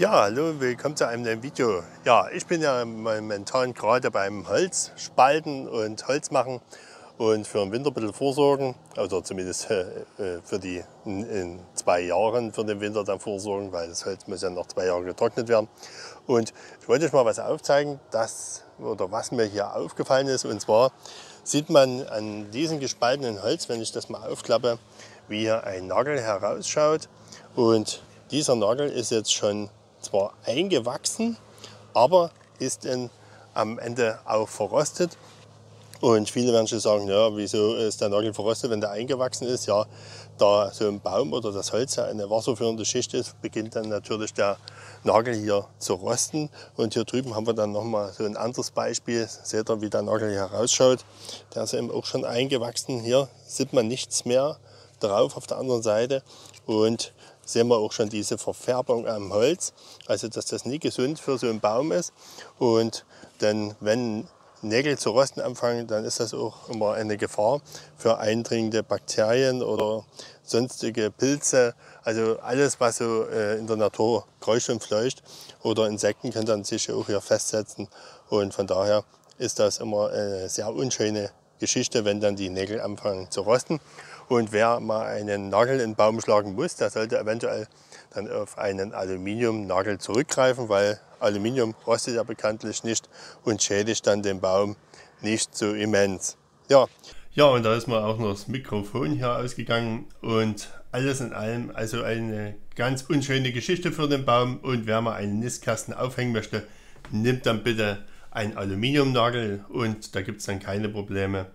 Ja, hallo, willkommen zu einem neuen Video. Ja, ich bin ja momentan gerade beim Holzspalten und Holzmachen und für den Winter ein bisschen vorsorgen, oder zumindest äh, äh, für die in, zwei Jahren für den Winter dann vorsorgen, weil das Holz muss ja noch zwei Jahre getrocknet werden. Und ich wollte euch mal was aufzeigen, das, oder was mir hier aufgefallen ist. Und zwar sieht man an diesem gespaltenen Holz, wenn ich das mal aufklappe, wie hier ein Nagel herausschaut. Und dieser Nagel ist jetzt schon zwar eingewachsen, aber ist in, am Ende auch verrostet. Und viele werden schon sagen, ja, wieso ist der Nagel verrostet, wenn der eingewachsen ist? Ja, da so ein Baum oder das Holz eine wasserführende Schicht ist, beginnt dann natürlich der Nagel hier zu rosten. Und hier drüben haben wir dann nochmal so ein anderes Beispiel. Seht ihr, wie der Nagel hier rausschaut. Der ist eben auch schon eingewachsen. Hier sieht man nichts mehr drauf auf der anderen Seite. Und sehen wir auch schon diese Verfärbung am Holz, also dass das nie gesund für so einen Baum ist. Und denn wenn Nägel zu rosten anfangen, dann ist das auch immer eine Gefahr für eindringende Bakterien oder sonstige Pilze. Also alles, was so äh, in der Natur kreucht und fleucht oder Insekten können dann sich auch hier festsetzen. Und von daher ist das immer eine sehr unschöne Geschichte, wenn dann die Nägel anfangen zu rosten. Und wer mal einen Nagel in den Baum schlagen muss, der sollte eventuell dann auf einen Aluminiumnagel zurückgreifen, weil Aluminium rostet ja bekanntlich nicht und schädigt dann den Baum nicht so immens. Ja. Ja, und da ist mir auch noch das Mikrofon hier ausgegangen und alles in allem also eine ganz unschöne Geschichte für den Baum. Und wer mal einen Nistkasten aufhängen möchte, nimmt dann bitte einen Aluminiumnagel und da gibt es dann keine Probleme.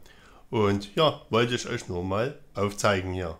Und ja, wollte ich euch nur mal aufzeigen hier.